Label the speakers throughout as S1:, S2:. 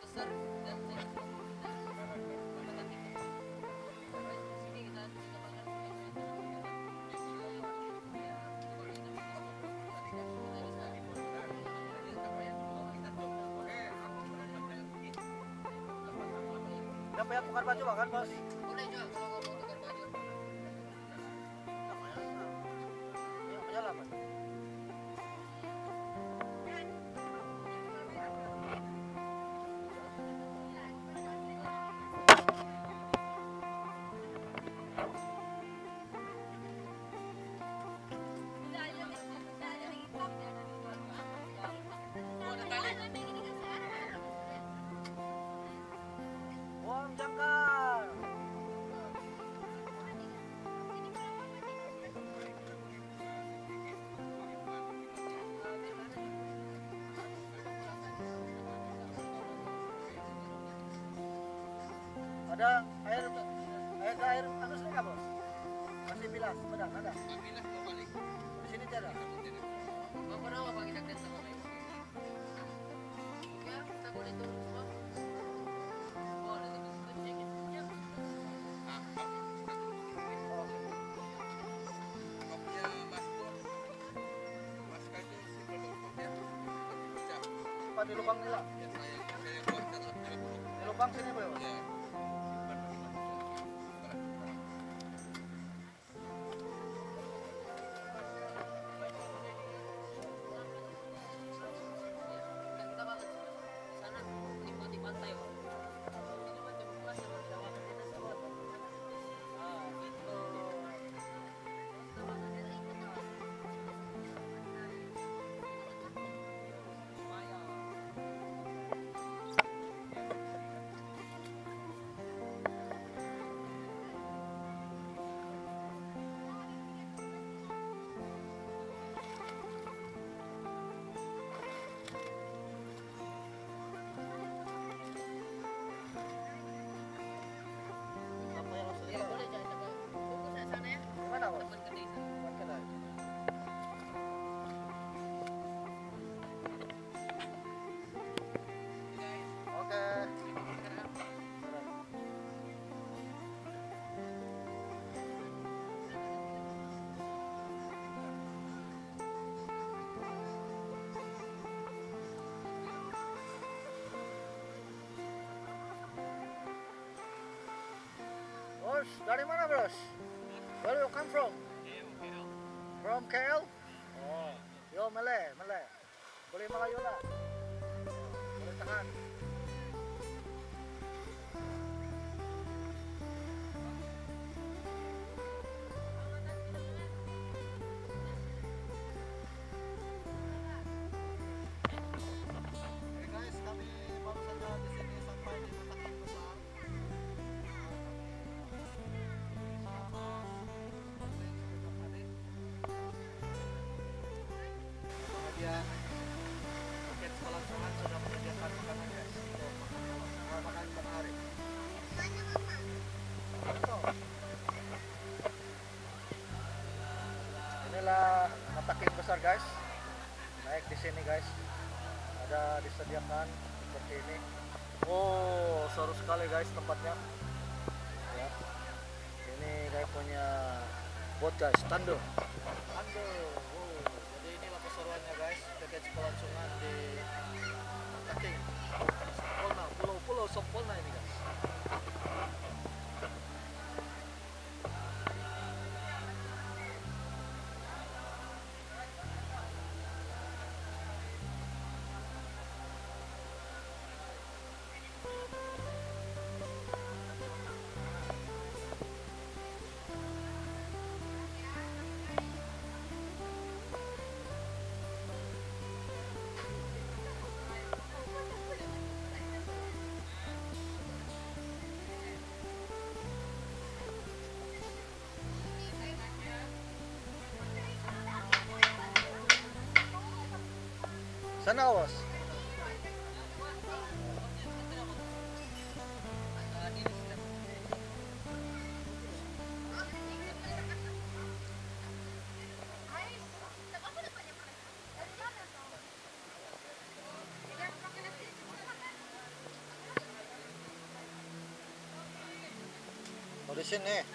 S1: besar. Dan makan
S2: yang tukar baju kan bos?
S1: boleh juga
S2: Ada air air air anu sini nggak bos? Masih bilas, ada. Di sini tidak.
S1: Mau pernah nggak pakai jaket sama kayak Ya, kita boleh turun
S2: Pak di lubang nila. Di lubang sini bro. Bos, dari mana bros? Where you come from? From KL? Oh, yo Malay, Malay. Boleh Melayu lah. Boleh tahan. Disediakan seperti ini. Oh, seru sekali guys tempatnya. Ya. Ini kayak punya bot guys, tando. 10 hours. Audition eh.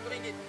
S3: RM100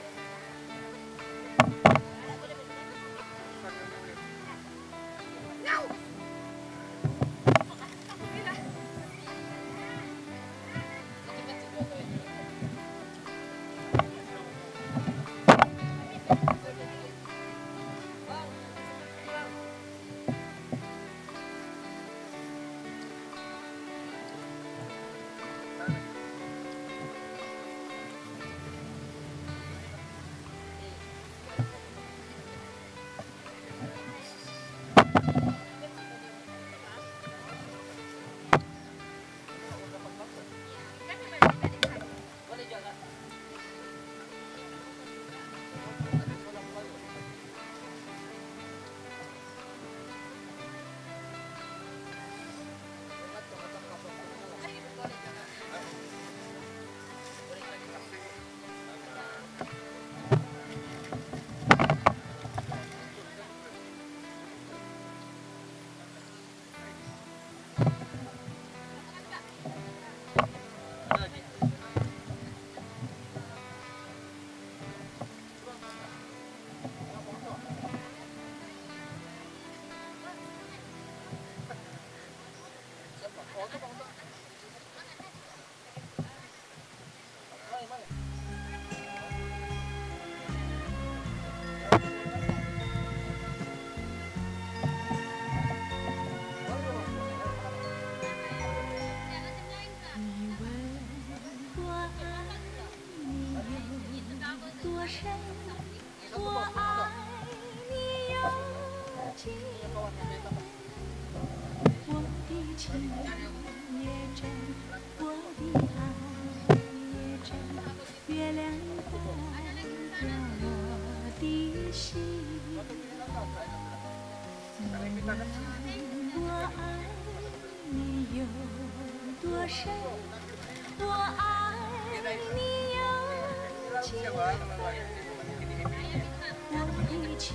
S3: 我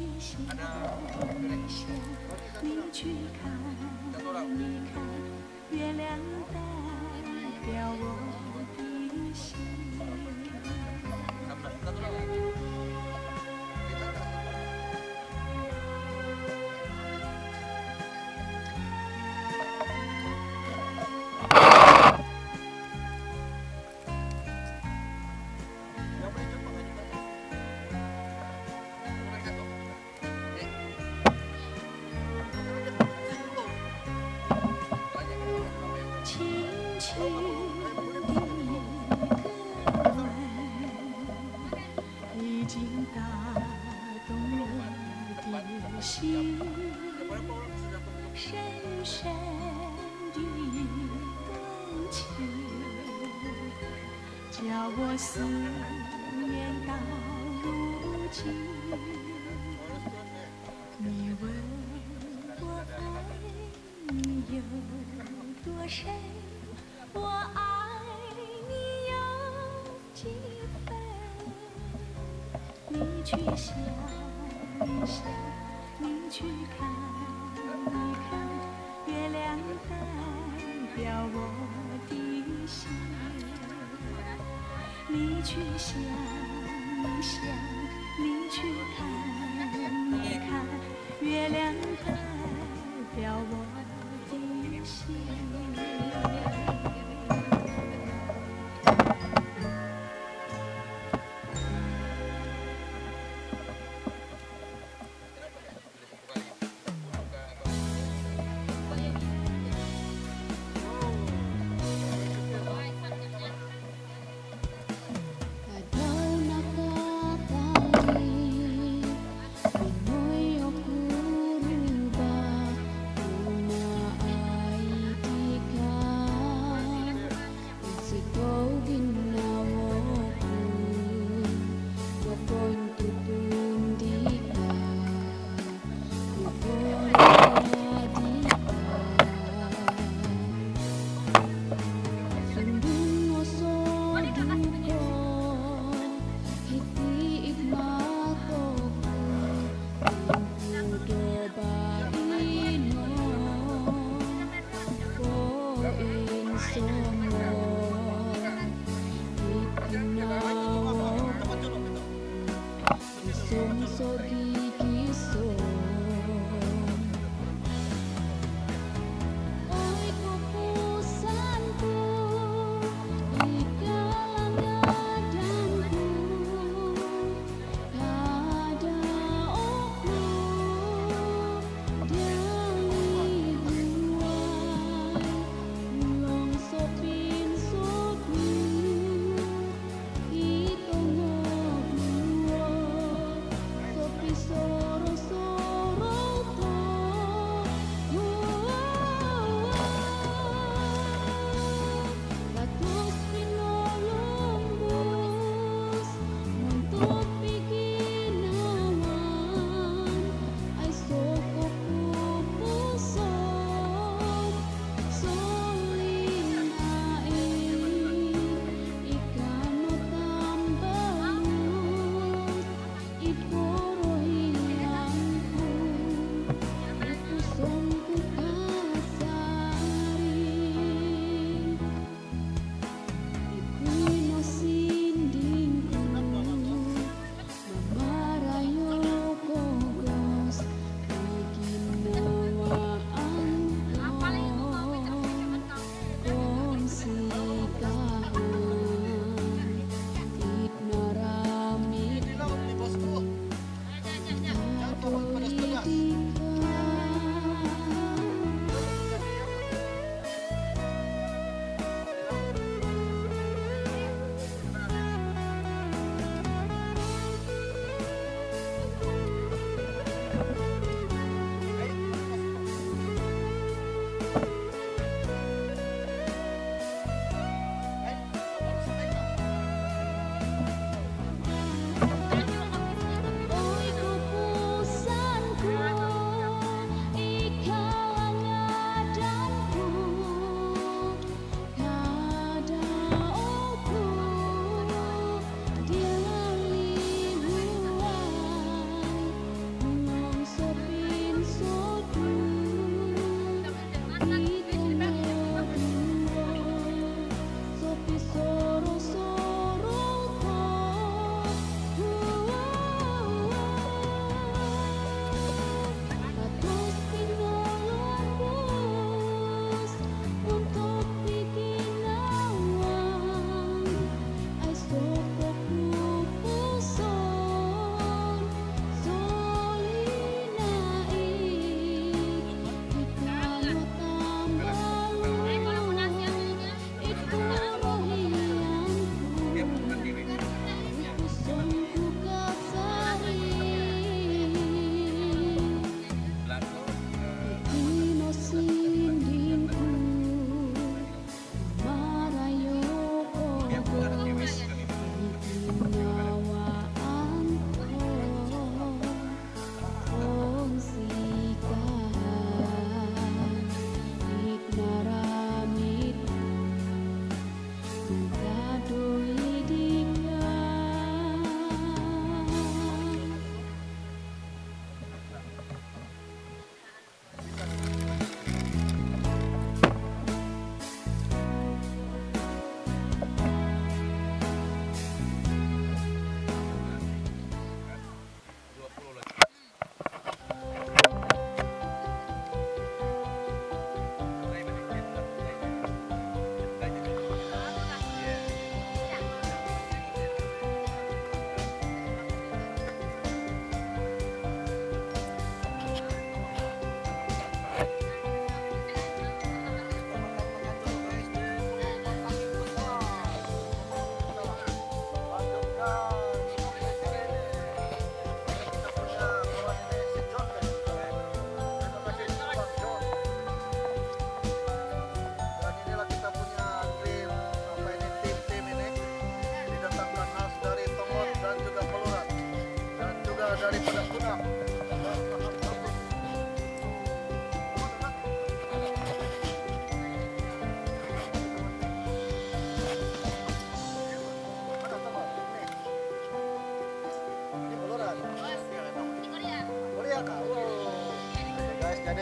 S3: 你去，看，一看，月亮代表我。我思念到如今。你问我爱你有多深，我爱你有几分？你去想一想，你去看一看，月亮代表我的心。你去想一想，你去看一看，月亮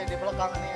S3: di
S2: belakang ini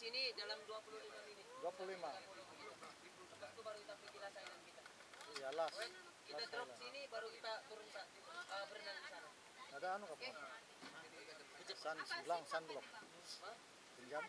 S1: sini dalam 25 menit.
S2: 25.
S1: Kita.
S2: Iya, las.
S1: Kita drop sini baru kita turun uh, berenang di sana.
S2: Ada anu apa? Okay. San, bilang sunblock. Pinjam.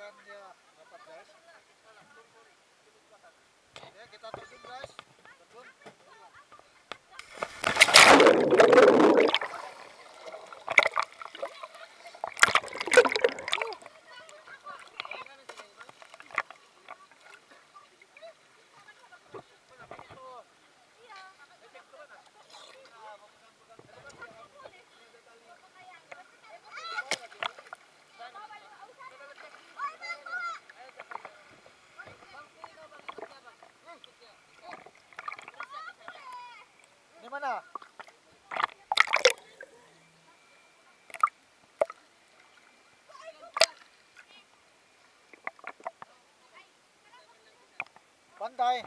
S4: ya
S2: dapat guys. Ya kita terjun guys. nữa nè bắn tay.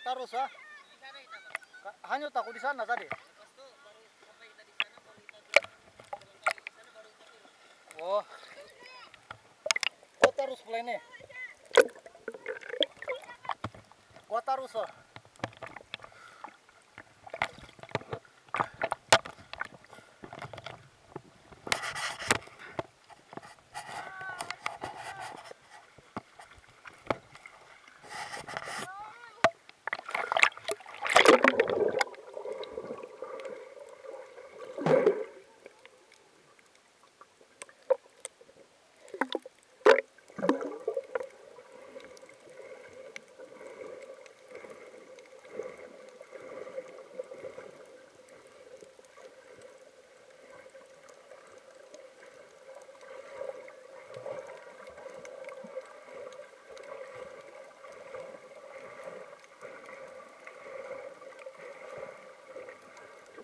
S2: Tarus ha?
S1: Di sana kita, Pak.
S2: Ka- Hanyut aku di sana tadi.
S1: Lepas itu baru sampai kita di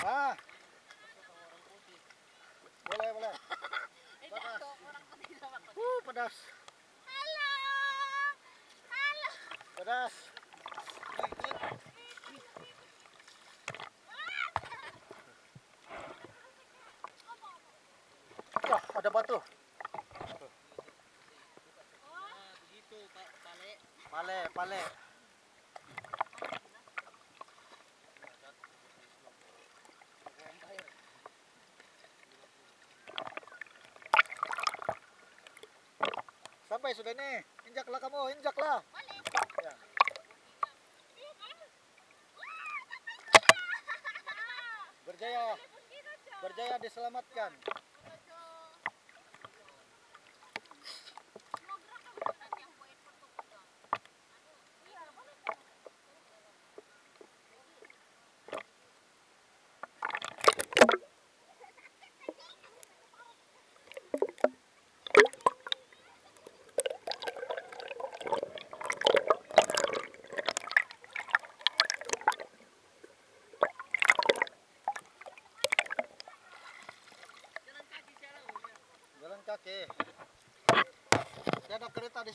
S2: Ah. Boleh, boleh. Uh, pedas.
S4: Halo. Halo.
S2: Pedas. Sampai sudah nih. Injaklah kamu, injaklah. Ya. Berjaya, berjaya diselamatkan.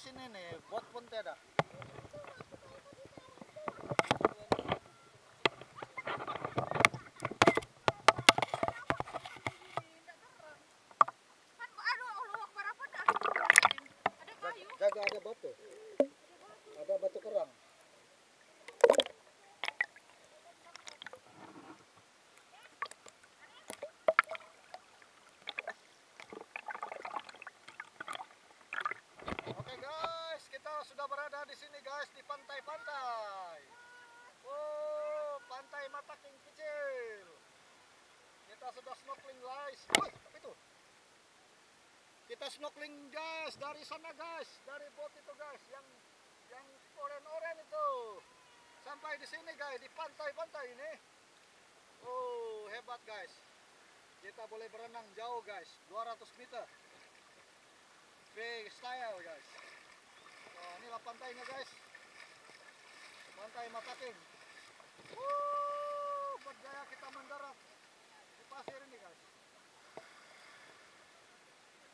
S2: Sini nih, bot pun tiada. Ja- Jaga ada batu. Ada batu kerang. Oke guys, kita sudah berada di sini guys di pantai-pantai. Oh, pantai Mataking kecil. Kita sudah snorkeling guys. Wih, apa itu? Kita snorkeling guys dari sana guys, dari boat itu guys, yang yang oren-oren itu. Sampai di sini guys, di pantai-pantai ini. Oh, hebat guys. Kita boleh berenang jauh guys, 200 meter. Freestyle guys. Oh, inilah pantainya guys. Pantai Mataking. Wuh, berjaya kita mendarat di pasir ini guys.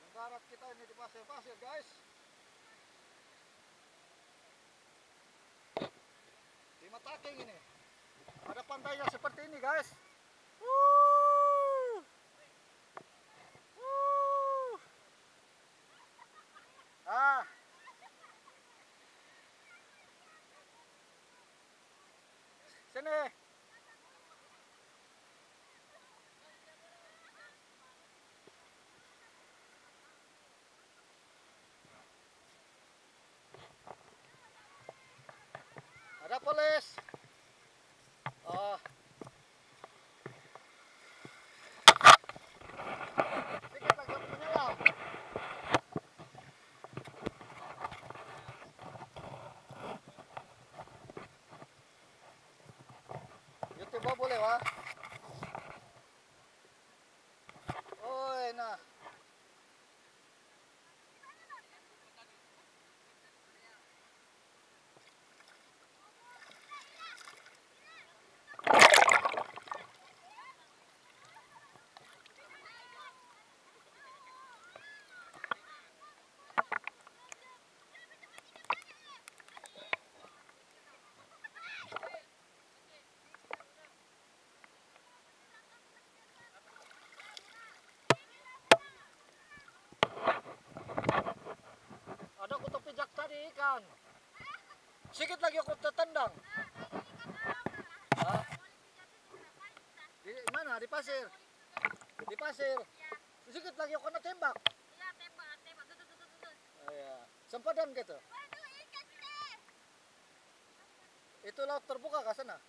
S2: Mendarat kita ini di pasir-pasir guys. Di Mataking ini. Ada pantainya seperti ini guys. Wuh. comer. Arapoles! Terpijak tadi ikan. Sikit lagi aku tertendang. Hah? Di mana? Di pasir. Di pasir. Sikit lagi aku kena tembak.
S4: Iya, tembak, tembak.
S2: Oh, iya. Sempadan gitu. Itu laut terbuka ke sana.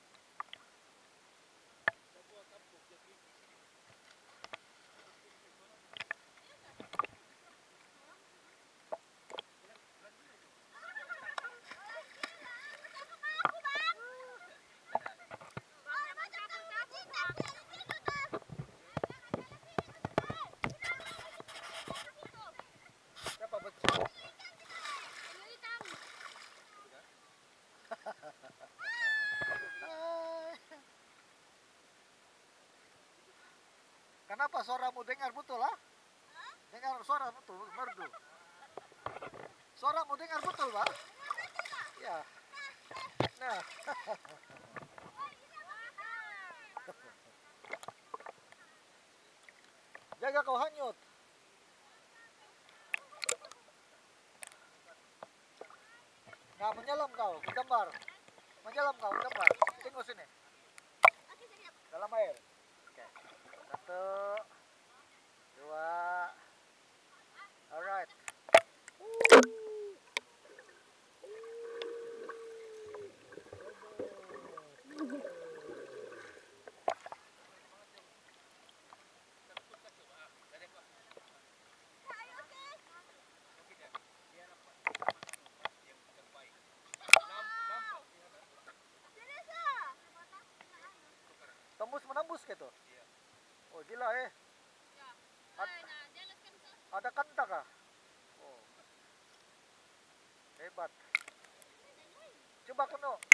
S2: Kenapa suaramu dengar betul lah? Dengar suara betul, merdu. Suaramu dengar betul, Pak? Ya. Nah, jaga kau hanyut. Nah, menyelam kau, gambar. Menyelam kau, gambar. Tengok sini. Dalam air. Tembus menembus gitu. Oh, gila eh. Ad- ada kanta kah? Oh. Hebat. Coba kuno.